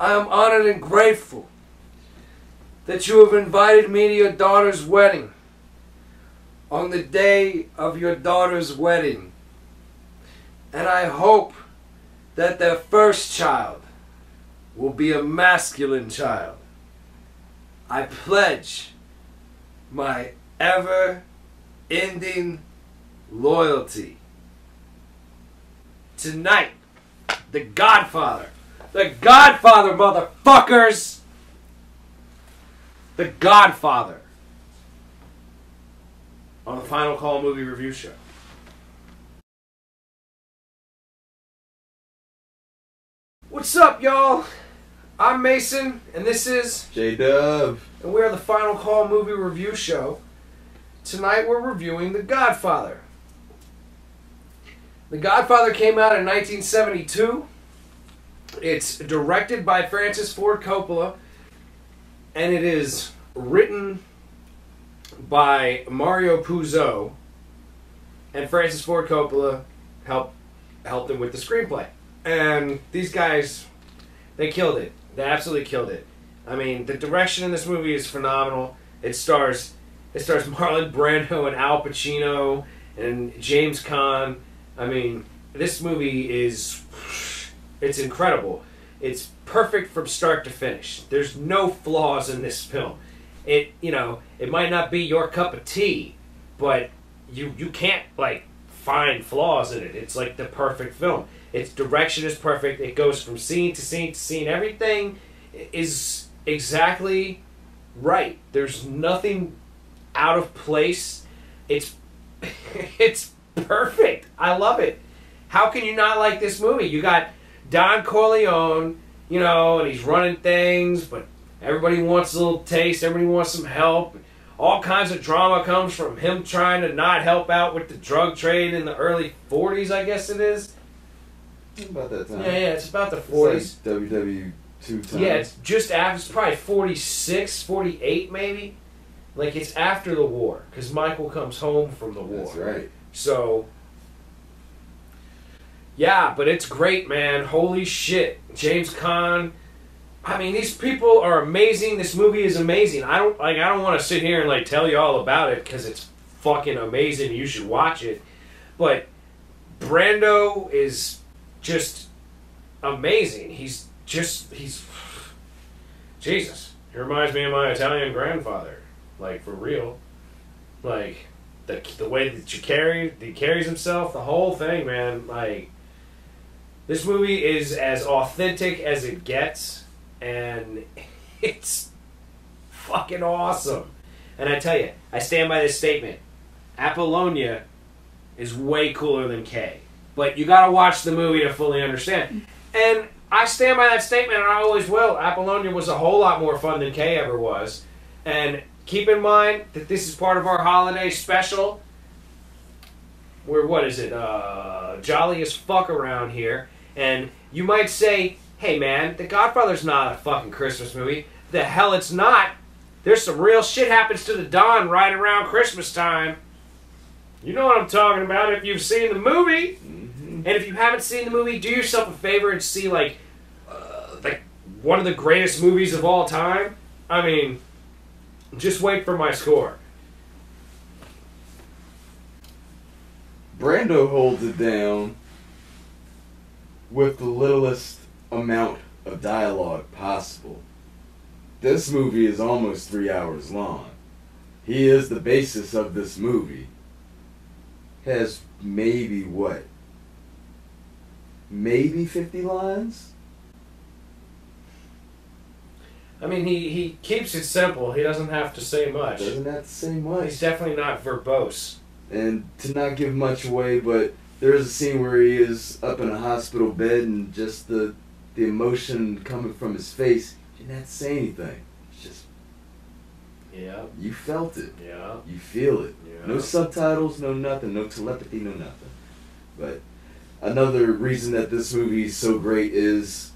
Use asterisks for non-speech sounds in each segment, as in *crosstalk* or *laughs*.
I am honored and grateful that you have invited me to your daughter's wedding. On the day of your daughter's wedding. And I hope that their first child will be a masculine child. I pledge my ever ending loyalty. Tonight, The Godfather. The Godfather, motherfuckers! The Godfather. On the Final Call Movie Review Show. What's up, y'all? I'm Mason, and this is J Dub. and we are the Final Call Movie Review Show. Tonight we're reviewing The Godfather. The Godfather came out in 1972. It's directed by Francis Ford Coppola, and it is written by Mario Puzo, and Francis Ford Coppola helped helped him with the screenplay. And these guys, they killed it. They absolutely killed it. I mean, the direction in this movie is phenomenal. It stars it stars *laughs* Marlon Brando and Al Pacino and James Caan. I mean, this movie is it's incredible. It's perfect from start to finish. There's no flaws in this film. It, you know, it might not be your cup of tea, but you you can't like find flaws in it. It's like the perfect film. Its direction is perfect. It goes from scene to scene to scene. Everything is exactly right. There's nothing out of place. It's *laughs* it's perfect. I love it. How can you not like this movie? You got Don Corleone, you know, and he's running things, but everybody wants a little taste. Everybody wants some help. All kinds of drama comes from him trying to not help out with the drug trade in the early 40s, I guess it is. About that time. Yeah, yeah, it's about the It's 40s. like WW two times. Yeah, it's just after, it's probably 46, 48 maybe. Like it's after the war, because Michael comes home from the war. That's right. So, yeah, but it's great, man. Holy shit. James Caan. I mean, these people are amazing. This movie is amazing. I don't like. I don't want to sit here and like tell you all about it because it's fucking amazing. You should watch it. But Brando is just amazing. He's just he's Jesus. He reminds me of my Italian grandfather. Like for real. Like the the way that you carry he carries himself, the whole thing, man. Like this movie is as authentic as it gets, and *laughs* it's fucking awesome. And I tell you, I stand by this statement. Apollonia is way cooler than Kay. But you gotta watch the movie to fully understand. And I stand by that statement, and I always will. Apollonia was a whole lot more fun than Kay ever was. And keep in mind that this is part of our holiday special. We're, what is it, uh, jolly as fuck around here. And you might say, hey man, The Godfather's not a fucking Christmas movie. The hell it's not. There's some real shit happens to the Don right around Christmas time. You know what I'm talking about if you've seen the movie. Mm-hmm. And if you haven't seen the movie, do yourself a favor and see like, uh, like one of the greatest movies of all time. I mean, just wait for my score. Brando holds it down with the littlest amount of dialogue possible. This movie is almost three hours long. He is the basis of this movie. Has maybe what? Maybe 50 lines? I mean, he, he keeps it simple. He doesn't have to say much. Doesn't have to say much. He's definitely not verbose. and to not give much away, but there is a scene where he is up in a hospital bed and just the the emotion coming from his face, he didn't have to say anything. It's just Yeah, you felt it. yeah, You feel it. yeah. No subtitles, no nothing, no telepathy, no nothing. But another reason that this movie is so great is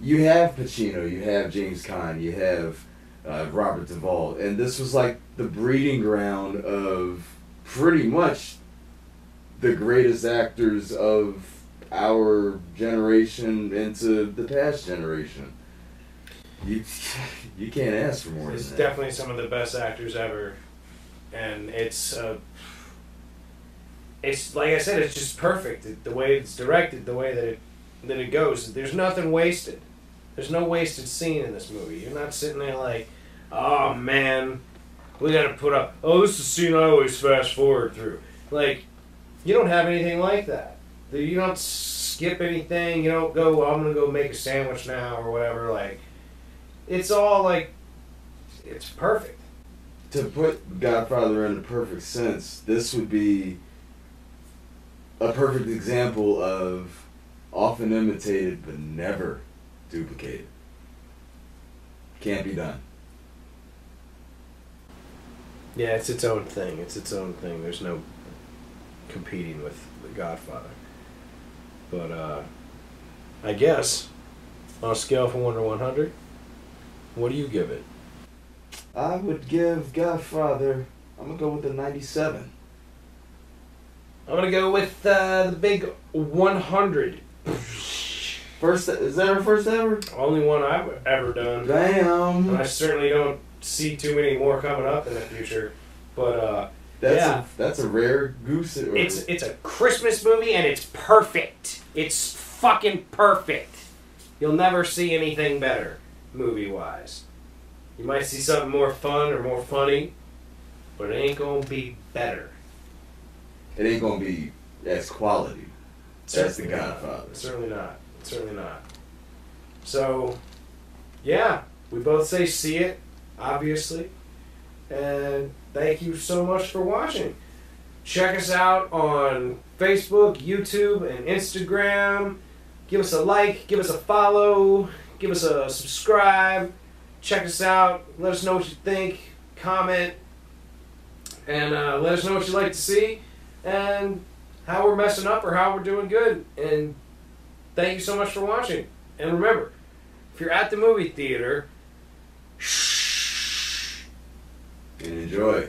you have Pacino, you have James Caan, you have uh, Robert Duvall, and this was like the breeding ground of pretty much the greatest actors of our generation into the past generation. You *laughs* you can't ask for more. It's definitely some of the best actors ever, and it's uh, it's like I said, it's just perfect. It- the way it's directed, the way that it that it goes. There's nothing wasted. There's no wasted scene in this movie. You're not sitting there like, oh man, we got to put up. Oh, this is a scene I always fast forward through. Like, you don't have anything like that. You don't skip anything. You don't go. I'm gonna go make a sandwich now or whatever. Like, it's all like, it's perfect. to put Godfather in the perfect sense, this would be a perfect example of often imitated but never duplicated. Can't be done. Yeah, it's its own thing. It's its own thing. There's no competing with The Godfather. But uh, I guess on a scale from one to one hundred, what do you give it? I would give Godfather. I'm gonna go with a 97. I'm gonna go with uh, the big one hundred. First, is that our first ever? Only one I've ever done. And Damn. I certainly don't see too many more coming up in the future. But uh, That's Yeah. a that's a rare goose. It's it's a Christmas movie and it's perfect. It's fucking perfect. You'll never see anything better, movie wise. You might see something more fun or more funny, but it ain't gonna be better. it ain't gonna be as quality. That's The Certainly not. Godfather. Certainly not. Certainly not. So, yeah, we both say see it, obviously. And thank you so much for watching. Check us out on Facebook, YouTube, and Instagram. Give us a like, give us a follow, give us a subscribe. Check us out. Let us know what you think. Comment. And uh, let us know what you'd like to see. And how we're messing up or how we're doing good. And thank you so much for watching. And remember, if you're at the movie theater, shh. Enjoy.